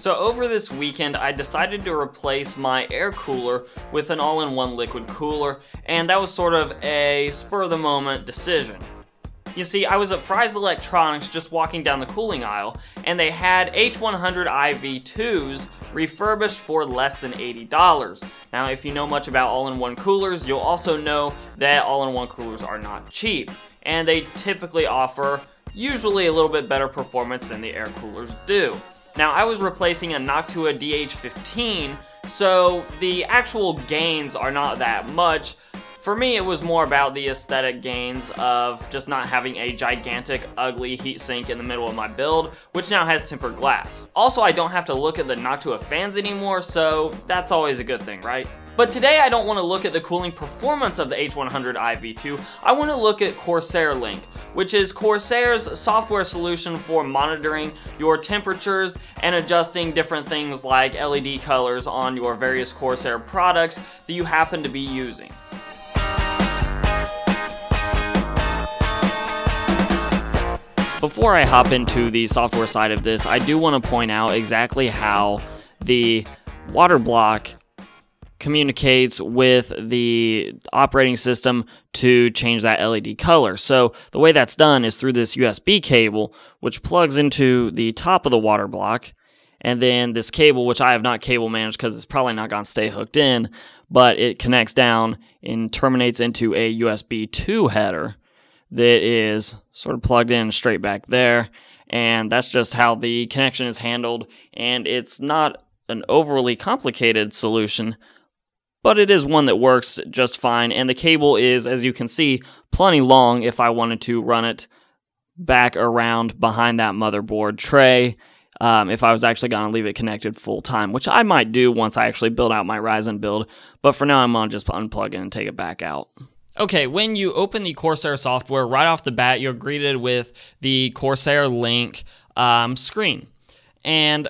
So over this weekend, I decided to replace my air cooler with an all-in-one liquid cooler, and that was sort of a spur-of-the-moment decision. You see, I was at Fry's Electronics just walking down the cooling aisle, and they had H100i V2s refurbished for less than $80. Now, if you know much about all-in-one coolers, you'll also know that all-in-one coolers are not cheap, and they typically offer usually a little bit better performance than the air coolers do. Now, I was replacing a Noctua DH15, so the actual gains are not that much, for me, it was more about the aesthetic gains of just not having a gigantic, ugly heatsink in the middle of my build, which now has tempered glass. Also, I don't have to look at the Noctua fans anymore, so that's always a good thing, right? But today I don't want to look at the cooling performance of the H100i V2, I want to look at Corsair Link, which is Corsair's software solution for monitoring your temperatures and adjusting different things like LED colors on your various Corsair products that you happen to be using. Before I hop into the software side of this, I do want to point out exactly how the water block communicates with the operating system to change that LED color. So the way that's done is through this USB cable, which plugs into the top of the water block, and then this cable, which I have not cable managed because it's probably not going to stay hooked in, but it connects down and terminates into a USB 2 header that is sort of plugged in straight back there. And that's just how the connection is handled. And it's not an overly complicated solution, but it is one that works just fine. And the cable is, as you can see, plenty long if I wanted to run it back around behind that motherboard tray. Um, if I was actually going to leave it connected full time, which I might do once I actually build out my Ryzen build. But for now, I'm going to just unplug it and take it back out. Okay, when you open the Corsair software, right off the bat, you're greeted with the Corsair Link um, screen. And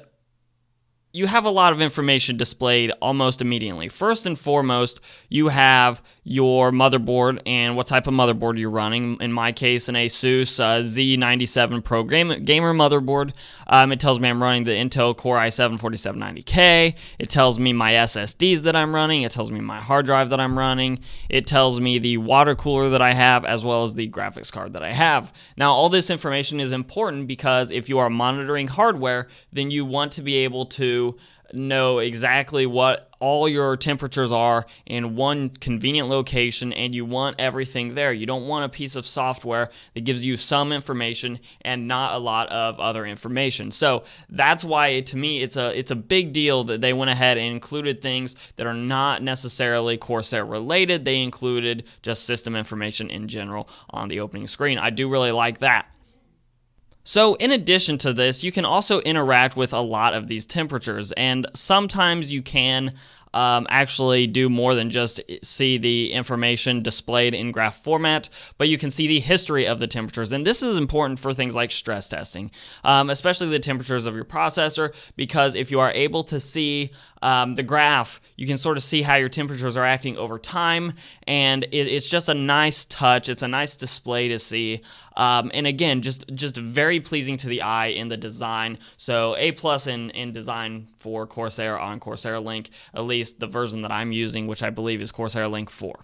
you have a lot of information displayed almost immediately. First and foremost, you have your motherboard and what type of motherboard you're running. In my case, an Asus uh, Z97 Pro game, gamer motherboard. Um, it tells me I'm running the Intel Core i7-4790K. It tells me my SSDs that I'm running. It tells me my hard drive that I'm running. It tells me the water cooler that I have as well as the graphics card that I have. Now, all this information is important because if you are monitoring hardware, then you want to be able to know exactly what all your temperatures are in one convenient location and you want everything there. You don't want a piece of software that gives you some information and not a lot of other information. So that's why to me it's a it's a big deal that they went ahead and included things that are not necessarily Corsair related. They included just system information in general on the opening screen. I do really like that. So in addition to this, you can also interact with a lot of these temperatures and sometimes you can um, actually do more than just see the information displayed in graph format, but you can see the history of the temperatures. And this is important for things like stress testing, um, especially the temperatures of your processor, because if you are able to see um, the graph, you can sort of see how your temperatures are acting over time, and it, it's just a nice touch. It's a nice display to see, um, and again, just just very pleasing to the eye in the design. So a plus in in design for Corsair on Corsair Link, at least the version that I'm using, which I believe is Corsair Link 4.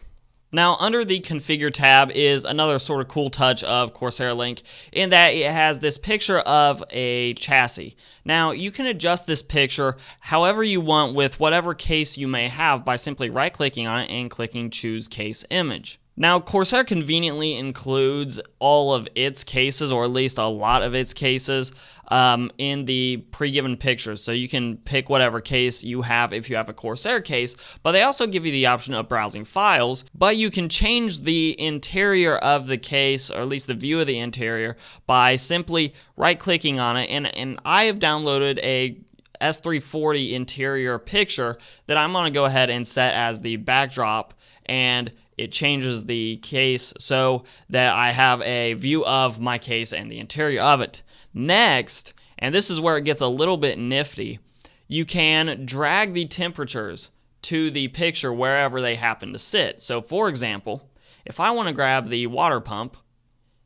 Now, under the configure tab is another sort of cool touch of Corsair Link in that it has this picture of a chassis. Now, you can adjust this picture however you want with whatever case you may have by simply right clicking on it and clicking choose case image. Now, Corsair conveniently includes all of its cases, or at least a lot of its cases, um, in the pre-given pictures. So you can pick whatever case you have if you have a Corsair case, but they also give you the option of browsing files, but you can change the interior of the case, or at least the view of the interior, by simply right-clicking on it. And, and I have downloaded a S340 interior picture that I'm going to go ahead and set as the backdrop and it changes the case so that I have a view of my case and the interior of it. Next, and this is where it gets a little bit nifty, you can drag the temperatures to the picture wherever they happen to sit. So for example, if I want to grab the water pump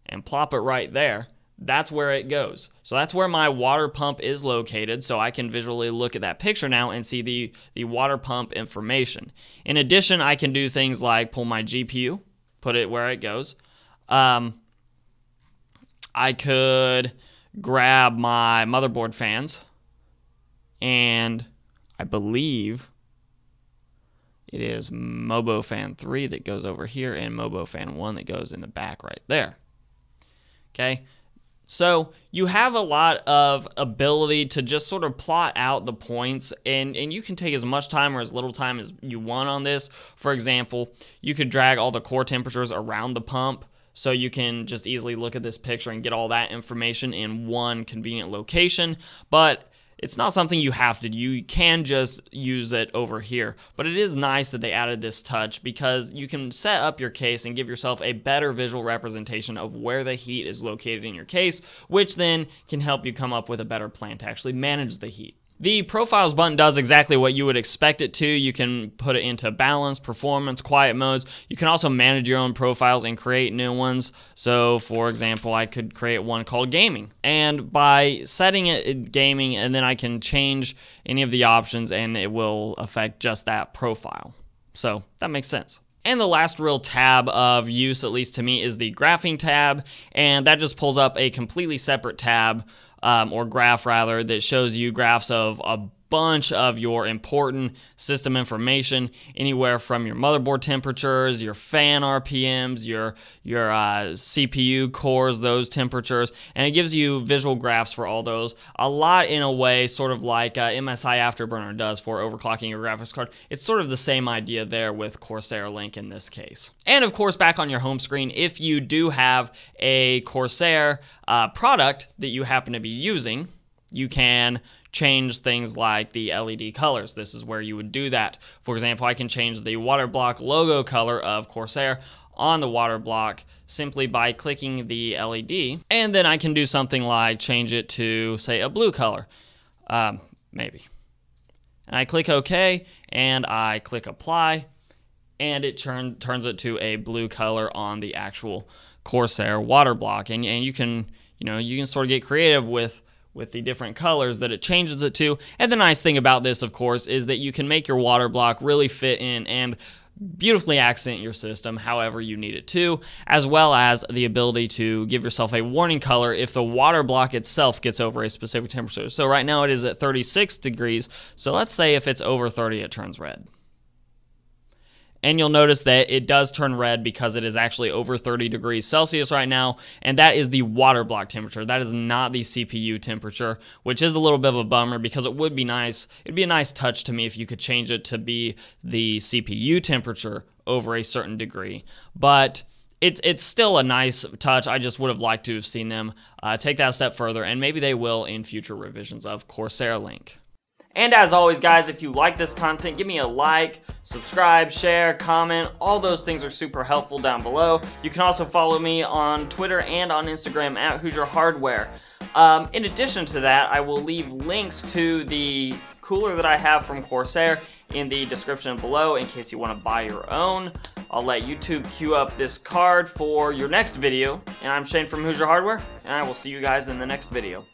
and plop it right there, that's where it goes. So that's where my water pump is located. So I can visually look at that picture now and see the, the water pump information. In addition, I can do things like pull my GPU, put it where it goes. Um, I could grab my motherboard fans and I believe it is Mobo Fan 3 that goes over here and Mobo Fan 1 that goes in the back right there. Okay, so you have a lot of ability to just sort of plot out the points and, and you can take as much time or as little time as you want on this. For example, you could drag all the core temperatures around the pump so you can just easily look at this picture and get all that information in one convenient location. But it's not something you have to do. You can just use it over here. But it is nice that they added this touch because you can set up your case and give yourself a better visual representation of where the heat is located in your case, which then can help you come up with a better plan to actually manage the heat. The profiles button does exactly what you would expect it to. You can put it into balance, performance, quiet modes. You can also manage your own profiles and create new ones. So for example, I could create one called gaming. And by setting it in gaming and then I can change any of the options and it will affect just that profile. So that makes sense. And the last real tab of use, at least to me, is the graphing tab. And that just pulls up a completely separate tab um, or graph rather, that shows you graphs of a bunch of your important system information, anywhere from your motherboard temperatures, your fan RPMs, your your uh, CPU cores, those temperatures, and it gives you visual graphs for all those. A lot in a way, sort of like uh, MSI Afterburner does for overclocking your graphics card. It's sort of the same idea there with Corsair Link in this case. And of course, back on your home screen, if you do have a Corsair uh, product that you happen to be using, you can change things like the LED colors. This is where you would do that. For example, I can change the water block logo color of Corsair on the water block simply by clicking the LED. And then I can do something like change it to, say, a blue color. Um, maybe. And I click OK and I click apply and it turn, turns it to a blue color on the actual Corsair water block. And, and you can, you know, you can sort of get creative with with the different colors that it changes it to. And the nice thing about this, of course, is that you can make your water block really fit in and beautifully accent your system however you need it to, as well as the ability to give yourself a warning color if the water block itself gets over a specific temperature. So right now it is at 36 degrees, so let's say if it's over 30 it turns red and you'll notice that it does turn red because it is actually over 30 degrees Celsius right now, and that is the water block temperature. That is not the CPU temperature, which is a little bit of a bummer because it would be nice. It'd be a nice touch to me if you could change it to be the CPU temperature over a certain degree. But it's it's still a nice touch. I just would have liked to have seen them uh, take that step further, and maybe they will in future revisions of Corsair Link. And as always, guys, if you like this content, give me a like, subscribe, share, comment. All those things are super helpful down below. You can also follow me on Twitter and on Instagram at Hoosier Hardware. Um, in addition to that, I will leave links to the cooler that I have from Corsair in the description below in case you want to buy your own. I'll let YouTube queue up this card for your next video. And I'm Shane from Hoosier Hardware, and I will see you guys in the next video.